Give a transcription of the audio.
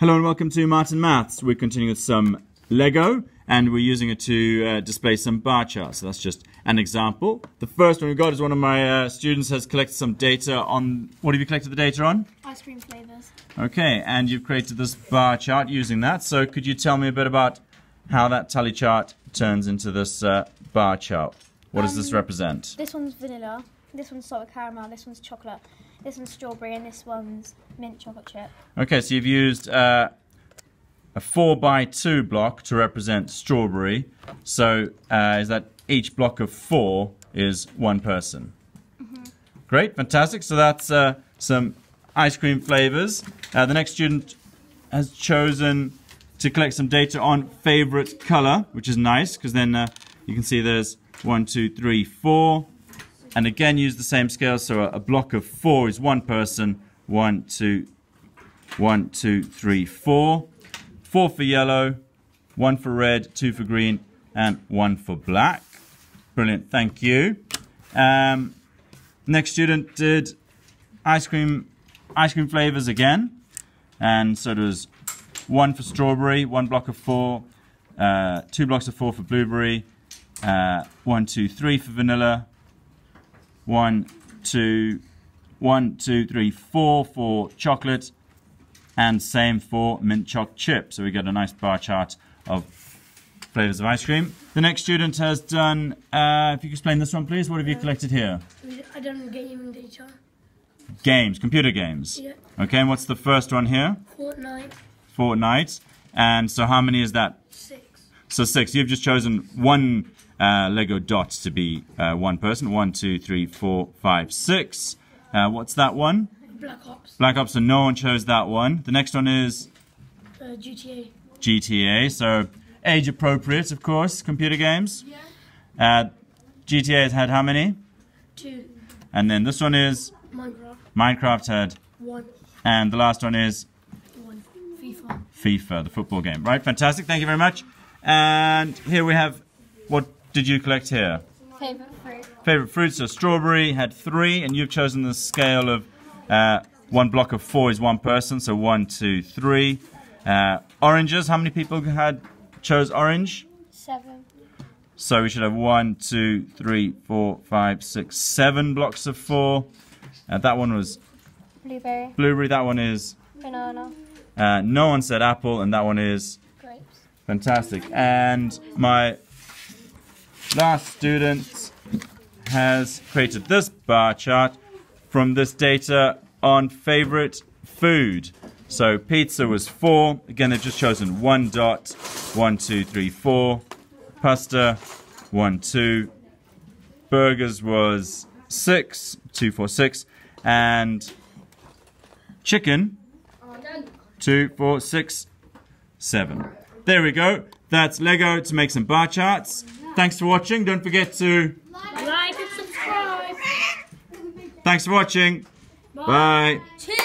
Hello and welcome to Martin Maths. We're continuing with some Lego and we're using it to uh, display some bar charts. So that's just an example. The first one we've got is one of my uh, students has collected some data on, what have you collected the data on? Ice cream flavours. Okay, and you've created this bar chart using that. So could you tell me a bit about how that tally chart turns into this uh, bar chart? What does this Um, represent? This one's vanilla, this one's salted caramel, this one's chocolate, this one's strawberry, and this one's mint chocolate chip. Okay, so you've used uh, a 4 by 2 block to represent strawberry. So uh, is that each block of 4 is one person? Great, fantastic. So that's uh, some ice cream flavors. Uh, the next student has chosen to collect some data on favorite color, which is nice because then uh, you can see there's one, two, three, four. And again, use the same scale. So a, block of four is one person. One, two, one, two, three, four. Four for yellow, one for red, two for green, and one for black. Brilliant, thank you. Um, next student did ice cream, ice cream flavors again, and so was one for strawberry, one block of four, uh, two blocks of four for blueberry, uh, one, two, three for vanilla, one, two, one, two, three, four for chocolate, and same for mint choc chip. So we get a nice bar chart of flavors of ice cream. The next student has done, uh, if you could explain this one please, what have you collected here? I done gaming data. Games, computer games. Yeah. Okay, and what's the first one here? Fortnite, Fortnite. And so how many is that? six. So six. You've just chosen one uh, Lego dot to be uh, one person. One, two, three, four, five, six. Uh, what's that one? Black Ops, Black Ops, so no one chose that one. The next one is uh, GTA. GTA, so age appropriate, of course, computer games. Yeah. Uh, GTA has had how many? Two. And then this one is Minecraft, Minecraft had, one. and the last one is One. FIFA. FIFA, the football game. Right, fantastic, thank you very much. And here we have, what did you collect here? Favourite fruit. Favorite fruits, so strawberry had three, and you've chosen the scale of uh, one block of four is one person, so one, two, three. Uh, oranges, how many people had chose orange? Seven. So we should have one, two, three, four, five, six, seven blocks of four. Uh, that one was Blueberry. blueberry. That one is. Banana. Uh, no one said apple, and that one is. Fantastic. And my last student has created this bar chart from this data on favorite food. So pizza was four. Again, they've just chosen one dot. One, two, three, four. Pasta, one, two. Burgers was six, two, four, six. And chicken, oh, two, four, six, seven. There we go. That's Lego to make some bar charts. Thanks for watching. Don't forget to. Like and subscribe. Thanks for watching. Bye. Cheers.